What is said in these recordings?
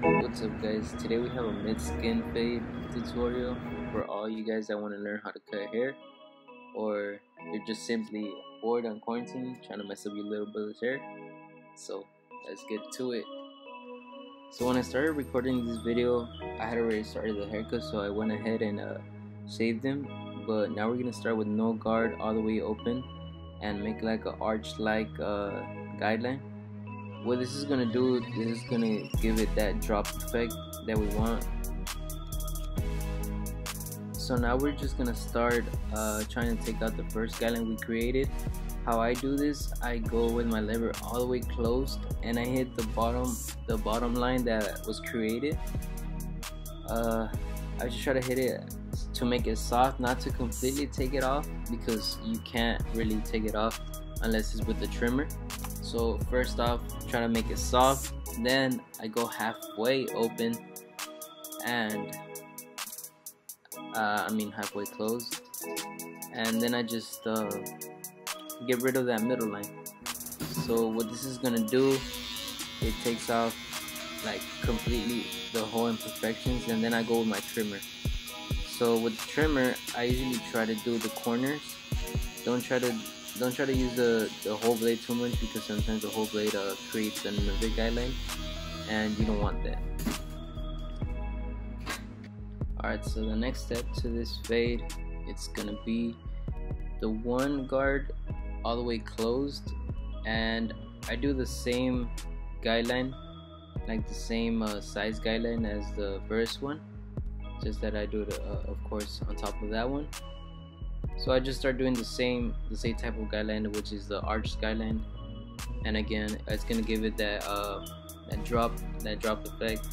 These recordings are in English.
What's up guys, today we have a mid-skin fade tutorial for all you guys that want to learn how to cut hair or you're just simply bored on quarantine trying to mess up your little brother's hair. So let's get to it. So when I started recording this video I had already started the haircut so I went ahead and uh, shaved them but now we're gonna start with no guard all the way open and make like a arch like uh, guideline what this is gonna do this is gonna give it that drop effect that we want. So now we're just gonna start uh, trying to take out the first gallon we created. How I do this I go with my lever all the way closed and I hit the bottom the bottom line that was created. Uh, I just try to hit it to make it soft not to completely take it off because you can't really take it off unless it's with the trimmer so first off try to make it soft. Then I go halfway open and uh, I mean halfway closed. And then I just uh, get rid of that middle line. So what this is gonna do it takes off like completely the whole imperfections and then I go with my trimmer. So with the trimmer I usually try to do the corners. Don't try to don't try to use the, the whole blade too much because sometimes the whole blade uh, creates another guideline and you don't want that. Alright so the next step to this fade it's gonna be the one guard all the way closed and I do the same guideline like the same uh, size guideline as the first one just that I do it uh, of course on top of that one so I just start doing the same the same type of guideline which is the arch guideline. And again it's gonna give it that uh, that drop that drop effect.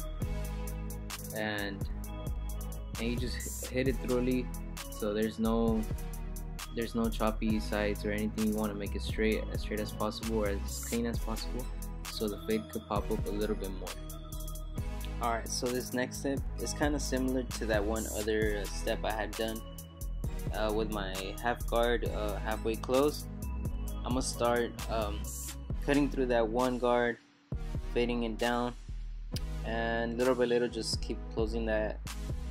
And and you just hit it thoroughly. So there's no there's no choppy sides or anything. You want to make it straight as straight as possible or as clean as possible so the fade could pop up a little bit more. Alright so this next step is kind of similar to that one other step I had done uh, with my half guard uh, halfway closed I'm gonna start um, cutting through that one guard fading it down and little by little just keep closing that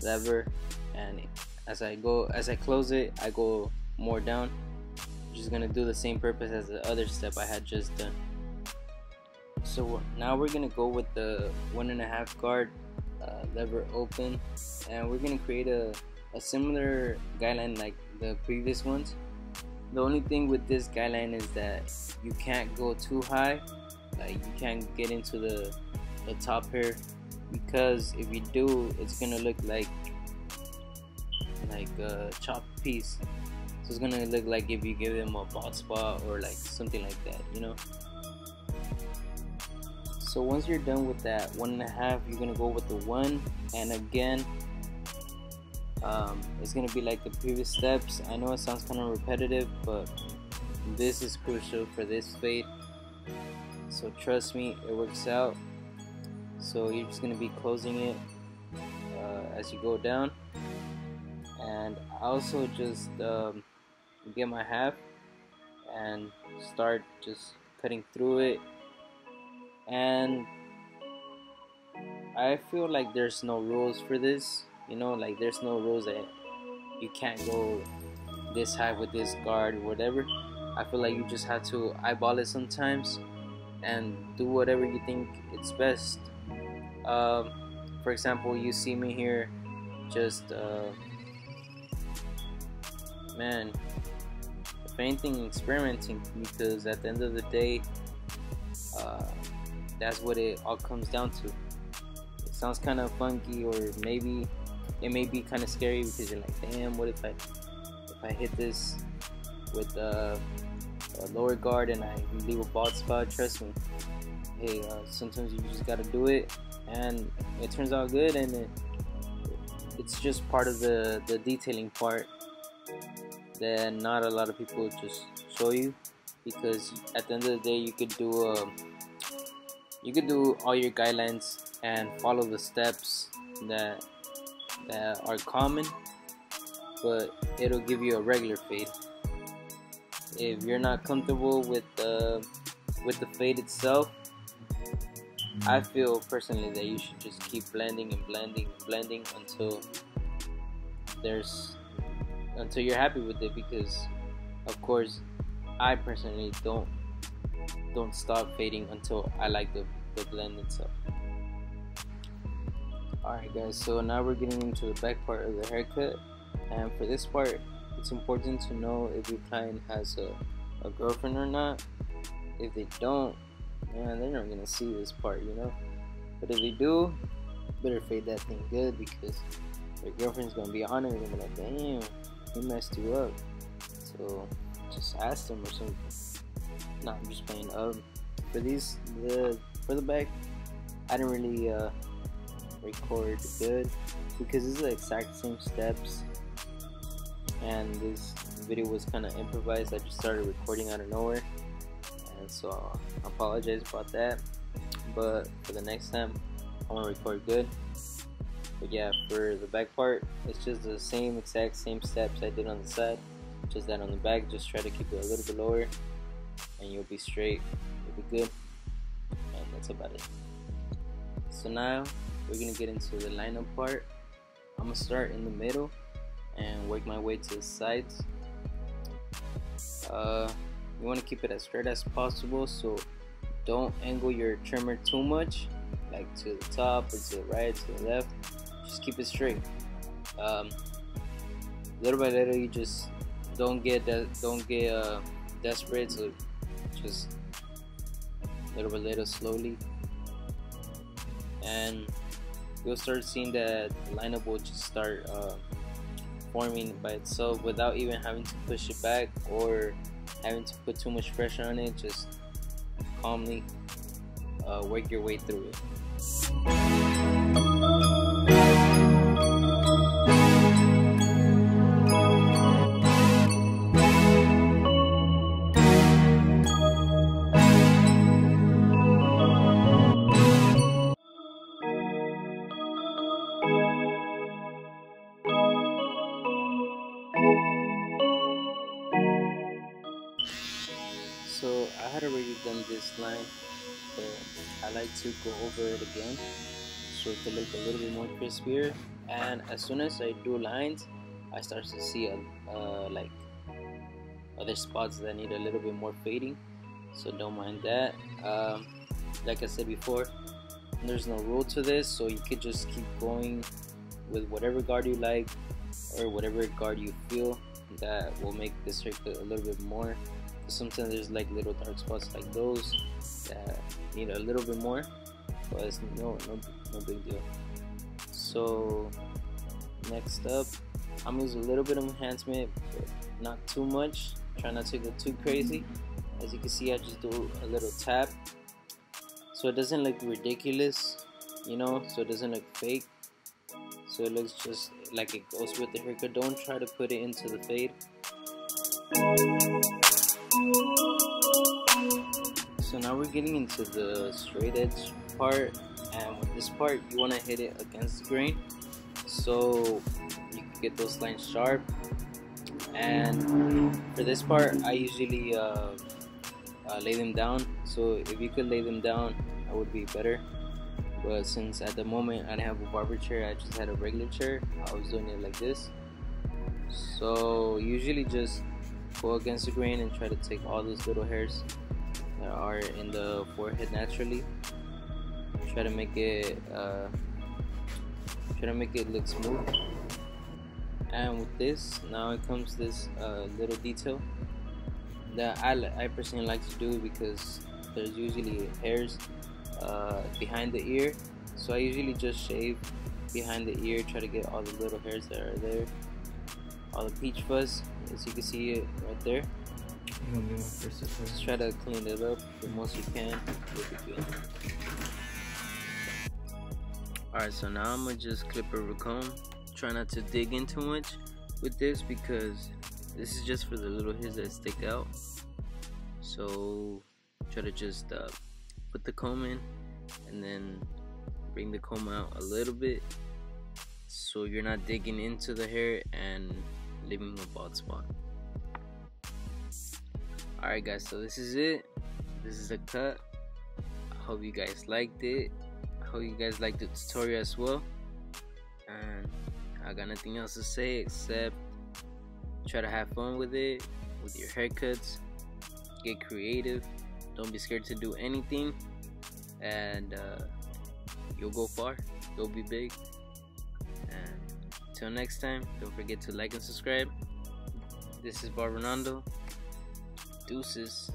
lever. And as I go as I close it I go more down just gonna do the same purpose as the other step I had just done. So now we're gonna go with the one and a half guard uh, lever open and we're gonna create a a similar guideline like the previous ones. The only thing with this guideline is that you can't go too high, like you can't get into the, the top here because if you do, it's gonna look like like a chopped piece. So it's gonna look like if you give them a bald spot or like something like that, you know. So once you're done with that one and a half, you're gonna go with the one, and again, um, it's gonna be like the previous steps. I know it sounds kind of repetitive but this is crucial for this fade so trust me it works out. So you're just gonna be closing it uh, as you go down. And I also just um, get my half and start just cutting through it. And I feel like there's no rules for this you know like there's no rules that you can't go this high with this guard whatever. I feel like you just have to eyeball it sometimes and do whatever you think it's best. Um, for example you see me here just uh, man if anything experimenting because at the end of the day uh, that's what it all comes down to. It sounds kind of funky or maybe it may be kind of scary because you're like, damn, what if I if I hit this with a lower guard and I leave a bald spot? Trust me. Hey, uh, sometimes you just gotta do it, and it turns out good, and it, it's just part of the the detailing part that not a lot of people just show you because at the end of the day you could do um, you could do all your guidelines and follow the steps that that are common, but it'll give you a regular fade. If you're not comfortable with the with the fade itself, I feel personally that you should just keep blending and blending and blending until there's until you're happy with it because of course I personally don't don't stop fading until I like the, the blend itself. Alright guys, so now we're getting into the back part of the haircut and for this part it's important to know if your client has a, a girlfriend or not. If they don't, man, they're not gonna see this part, you know. But if they do, better fade that thing good because their girlfriend's gonna be on it and be like, damn, he messed you up. So just ask them or something. No, I'm just playing. Um, for these, the for the back, I didn't really uh, record good because it's the exact same steps, and this video was kind of improvised. I just started recording out of nowhere, and so I apologize about that. But for the next time, I want to record good. But yeah, for the back part, it's just the same exact same steps I did on the side. Just that on the back, just try to keep it a little bit lower and you'll be straight, you'll be good. And that's about it. So now we're gonna get into the lineup part. I'm gonna start in the middle and work my way to the sides. Uh, you want to keep it as straight as possible so don't angle your trimmer too much like to the top or to the right to the left just keep it straight um, little by little you just don't get that don't get uh, desperate so just little by little slowly and you'll start seeing that the lineup will just start uh, forming by itself without even having to push it back or having to put too much pressure on it. Just calmly uh, work your way through it this line but I like to go over it again so it look a little bit more crispier. And as soon as I do lines I start to see a, uh, like other spots that need a little bit more fading. So don't mind that. Um, like I said before there's no rule to this so you could just keep going with whatever guard you like or whatever guard you feel that will make this circle a little bit more sometimes there's like little dark spots like those that need a little bit more but it's no no, no big deal. So next up I'm using a little bit of enhancement but not too much. Try not to go too crazy. As you can see I just do a little tap. So it doesn't look ridiculous you know so it doesn't look fake. So it looks just like it goes with the haircut. Don't try to put it into the fade so now we're getting into the straight edge part and with this part you want to hit it against the grain. So you can get those lines sharp. And for this part I usually uh, uh, lay them down. So if you could lay them down that would be better. But since at the moment I didn't have a barber chair I just had a regular chair I was doing it like this. So usually just go against the grain and try to take all those little hairs that are in the forehead naturally. Try to make it uh, try to make it look smooth. And with this now it comes this uh, little detail that I, I personally like to do because there's usually hairs uh, behind the ear. So I usually just shave behind the ear try to get all the little hairs that are there all the peach fuzz as you can see it right there. Just try to clean it up the most you can. Alright so now I'm gonna just clip over comb try not to dig in too much with this because this is just for the little hairs that stick out. So try to just uh, put the comb in and then bring the comb out a little bit so you're not digging into the hair and leaving a bald spot alright guys so this is it. This is the cut. I hope you guys liked it. I hope you guys liked the tutorial as well. And I got nothing else to say except try to have fun with it with your haircuts. Get creative. Don't be scared to do anything. And uh, you'll go far. You'll be big until next time don't forget to like and subscribe. This is Barbernando deuces